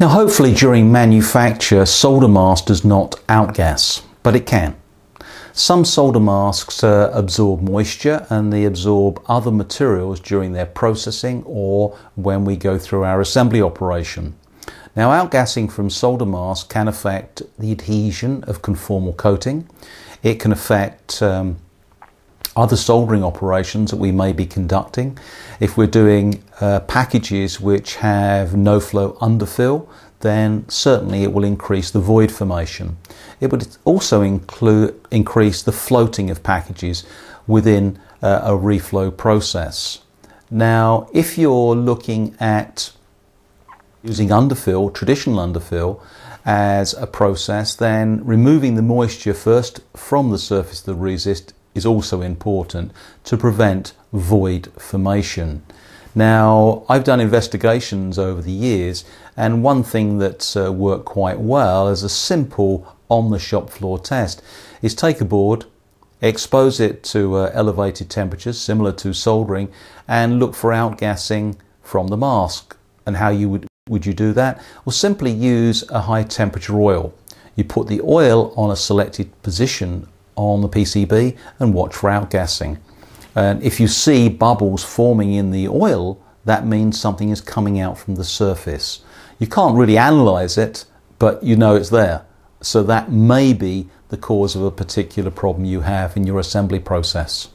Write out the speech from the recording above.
Now hopefully during manufacture solder mask does not outgas, but it can. Some solder masks uh, absorb moisture and they absorb other materials during their processing or when we go through our assembly operation. Now outgassing from solder masks can affect the adhesion of conformal coating. It can affect um, other soldering operations that we may be conducting. If we're doing uh, packages which have no flow underfill, then certainly it will increase the void formation. It would also include, increase the floating of packages within uh, a reflow process. Now, if you're looking at using underfill, traditional underfill, as a process, then removing the moisture first from the surface of the resist is also important to prevent void formation. Now, I've done investigations over the years, and one thing that's uh, worked quite well is a simple on the shop floor test is take a board, expose it to uh, elevated temperatures similar to soldering, and look for outgassing from the mask. And how you would, would you do that? Well, simply use a high temperature oil. You put the oil on a selected position on the PCB and watch for outgassing. And if you see bubbles forming in the oil, that means something is coming out from the surface. You can't really analyze it, but you know it's there. So that may be the cause of a particular problem you have in your assembly process.